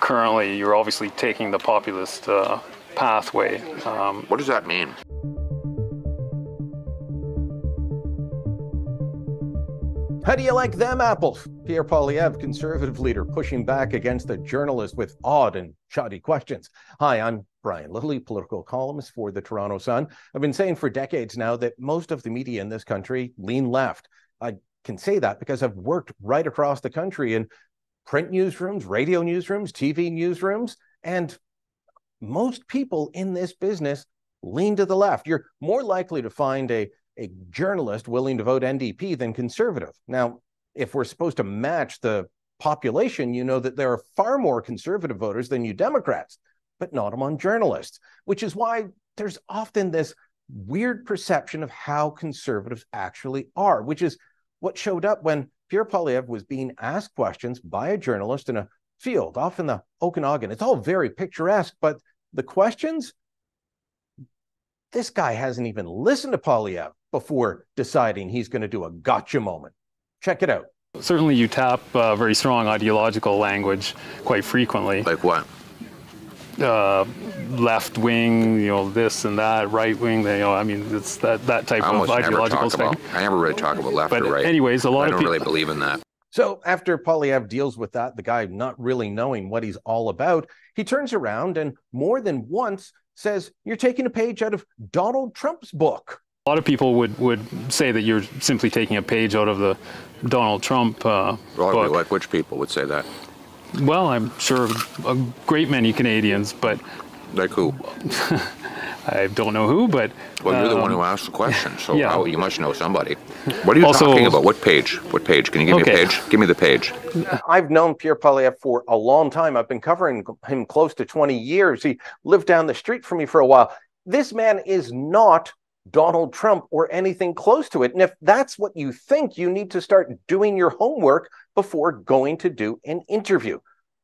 Currently, you're obviously taking the populist uh, pathway. Um, What does that mean? How do you like them apples? Pierre Poilievre, conservative leader, pushing back against a journalist with odd and shoddy questions. Hi, I'm Brian Lilley, political columnist for the Toronto Sun. I've been saying for decades now that most of the media in this country lean left. I can say that because I've worked right across the country in print newsrooms, radio newsrooms, TV newsrooms, and most people in this business lean to the left. You're more likely to find a a journalist willing to vote NDP than conservative. Now, if we're supposed to match the population, you know that there are far more conservative voters than you Democrats, but not among journalists, which is why there's often this weird perception of how conservatives actually are, which is what showed up when Pierre Poilievre was being asked questions by a journalist in a field off in the Okanagan. It's all very picturesque, but the questions, this guy hasn't even listened to Poilievre before deciding he's going to do a gotcha moment. Check it out. certainly, you tap uh, very strong ideological language quite frequently. Like what? Uh, left wing, you know, this and that, right wing. You know, I mean, it's that that type I of almost never ideological talk about. I never really talk about left But or right. anyways, a lot I of don't people. really believe in that. So after Poilievre deals with that, the guy not really knowing what he's all about, he turns around and more than once says, You're taking a page out of Donald Trump's book. A lot of people would, would say that you're simply taking a page out of the Donald Trump uh, book. like which people would say that? Well, I'm sure a great many Canadians, but Like who? I don't know who. But Well, you're the one um, who asked the question, so yeah. how- you must know somebody. What are you Also- talking about? What page? What page? Can you give me a page? Give me the page. I've known Pierre Poilievre for a long time. I've been covering him close to 20 years. He lived down the street from me for a while. This man is not Donald Trump or anything close to it. And if that's what you think, you need to start doing your homework before going to do an interview.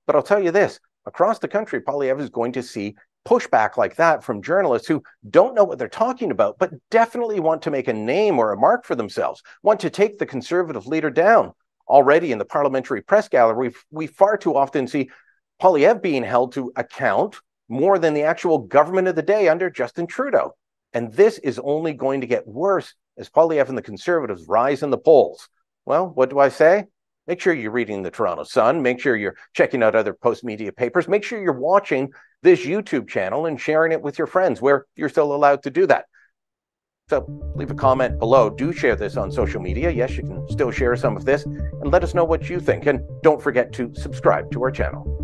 But I'll tell you this across the country, Poilievre is going to see pushback like that from journalists who don't know what they're talking about, but definitely want to make a name or a mark for themselves, want to take the conservative leader down. Already in the parliamentary press gallery, we far too often see Poilievre being held to account more than the actual government of the day under Justin Trudeau. And this is only going to get worse as Poilievre and the Conservatives rise in the polls. Well, what do I say? Make sure you're reading the Toronto Sun. Make sure you're checking out other Postmedia papers. Make sure you're watching this YouTube channel and sharing it with your friends where you're still allowed to do that. So leave a comment below. Do share this on social media. Yes, you can still share some of this and let us know what you think. And don't forget to subscribe to our channel.